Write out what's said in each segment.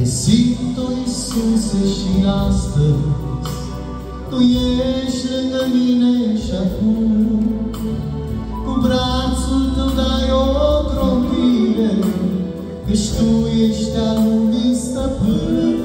Te simt, o Iisuse, și astăzi. Tu ești lângă mine și acum. Cu brațul Tău dai o crotire Căci Tu ești al lumii stăpân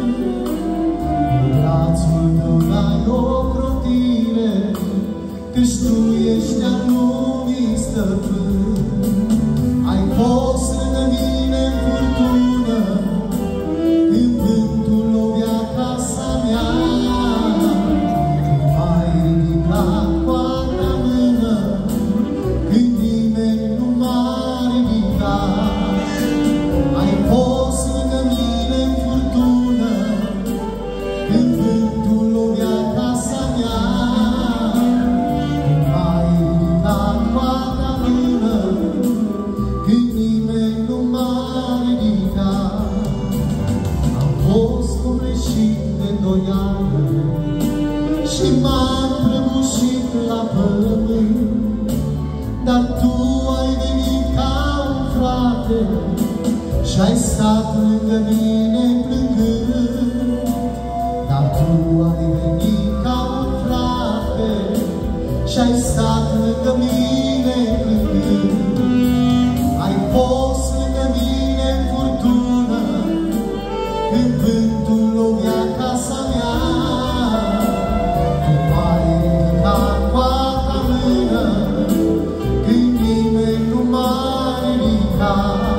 Am fost copleșit de doială Și m-am prăbușit la pământ. Dar Tu ai venit ca un frate Și ai stat lângă mine plângând. Dar Tu ai venit ca un frate Și ai stat lângă mine plângând now.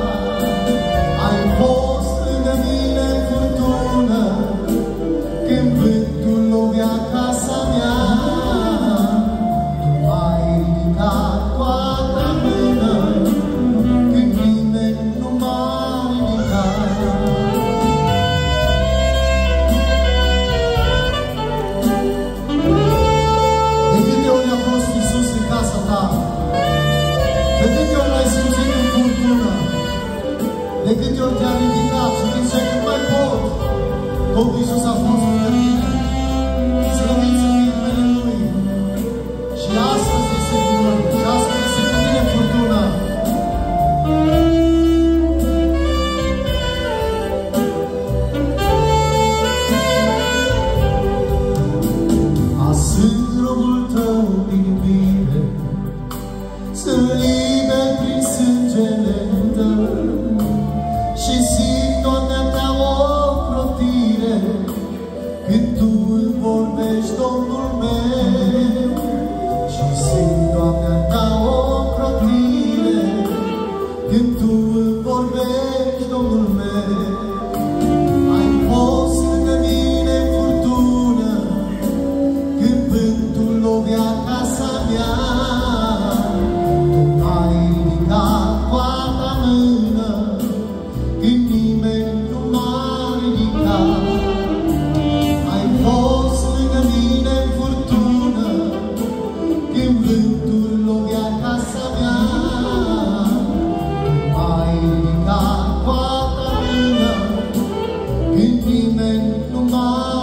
Decât Georgian ridicat și din secund mai pot, totuși să tu vorbești, Domnul meu, hindi men more